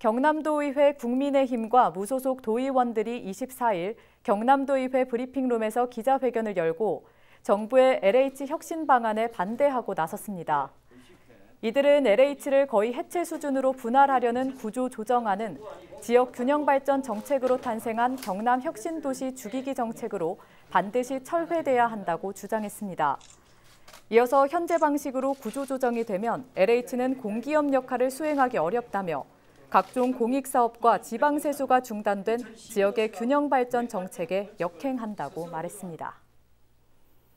경남도의회 국민의힘과 무소속 도의원들이 24일 경남도의회 브리핑룸에서 기자회견을 열고 정부의 LH 혁신 방안에 반대하고 나섰습니다. 이들은 LH를 거의 해체 수준으로 분할하려는 구조 조정안은 지역 균형 발전 정책으로 탄생한 경남 혁신 도시 죽이기 정책으로 반드시 철회돼야 한다고 주장했습니다. 이어서 현재 방식으로 구조 조정이 되면 LH는 공기업 역할을 수행하기 어렵다며 각종 공익사업과 지방세수가 중단된 지역의 균형 발전 정책에 역행한다고 말했습니다.